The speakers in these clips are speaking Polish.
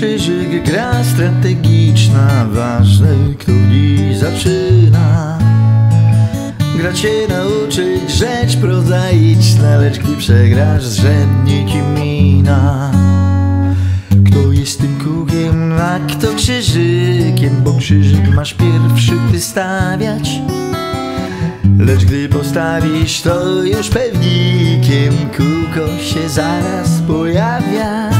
krzyżyk, gra strategiczna Ważne kto dziś zaczyna. Gra cię nauczyć rzecz prozaiczna Lecz gdy przegrasz zrzędnie ci mina. Kto jest tym kółkiem, a kto krzyżykiem? Bo krzyżyk masz pierwszy wystawiać. Lecz gdy postawisz to już pewnikiem Kółko się zaraz pojawia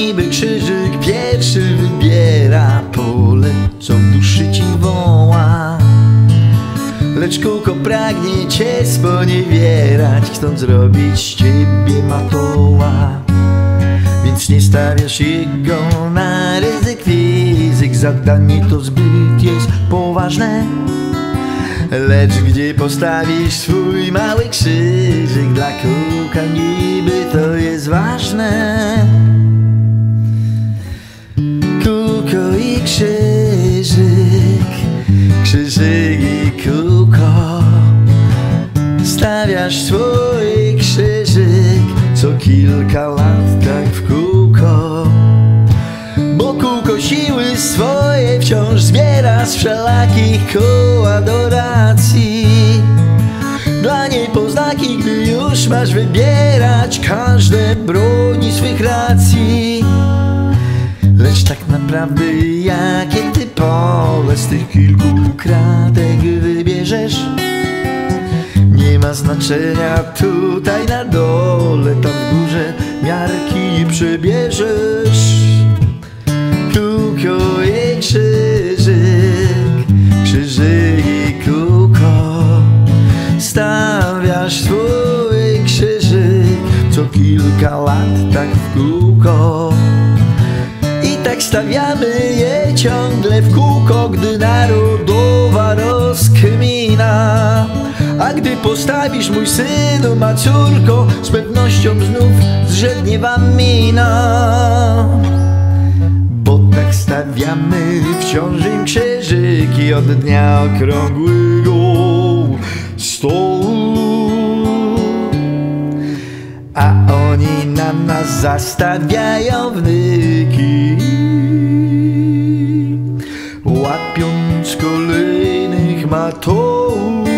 niby krzyżyk pierwszy wybiera Pole, co w duszy ci woła. Lecz kółko pragnie cię sponiewierać Chcąc zrobić z ciebie matoła Więc nie stawiasz jego na ryzyk fizyk Zadanie to zbyt jest poważne. Lecz gdzie postawisz swój mały krzyżyk Dla kółka niby to jest ważne krzyżyk. Krzyżyk i kółko. Stawiasz swój krzyżyk Co kilka lat tak w kółko. Bo kółko siły swoje wciąż zbiera Z wszelakich kół adoracji. Dla niej poznaki, gdy już masz wybierać Każde broni swych racji. Lecz tak naprawdę jakie ty pole z tych kilku kratek wybierzesz? Nie ma znaczenia tutaj na dole, tam w górze miarki przebierzesz. Kółko i krzyżyk, krzyżyk i kółko Stawiasz swój krzyżyk co kilka lat tak w kółko stawiamy je ciągle w kółko, gdy narodowa rozkmina. A gdy postawisz mój synu, ma córko, z pewnością znów zrzednie wam mina. Bo tak stawiamy wciąż im krzyżyki od dnia okrągłego stołu. A oni na nas zastawiają wnyki matołów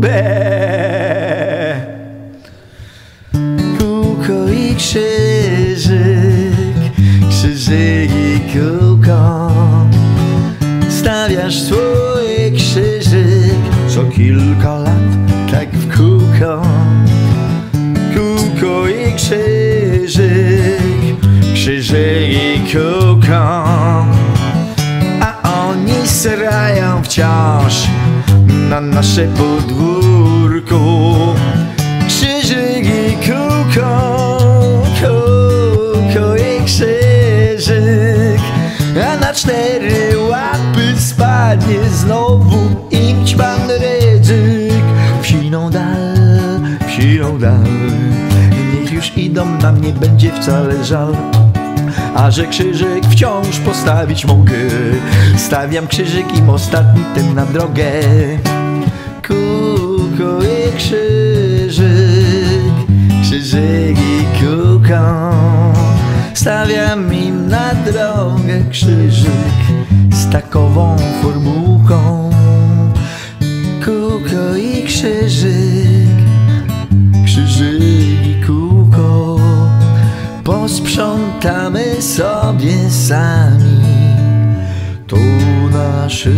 Be. Kółko i krzyżyk Krzyżyk i kółko Stawiasz swój krzyżyk Co kilka lat tak w kółko Kółko i krzyżyk Krzyżyk srają wciąż Na nasze podwórko Krzyżyk i kółko Kółko i krzyżyk A na cztery łapy spadnie znowu im ćpan rydzyk. Wsiną dal, wsiną dal Niech już idą, nam nie będzie wcale żal a że krzyżyk wciąż postawić mogę. Stawiam krzyżyk im ostatni ten na drogę. Kółko i krzyżyk Krzyżyk i kółko Stawiam im na drogę krzyżyk Z takową formułką. Kółko i krzyżyk Krzyżyk posprzątamy sobie sami. Tu nasze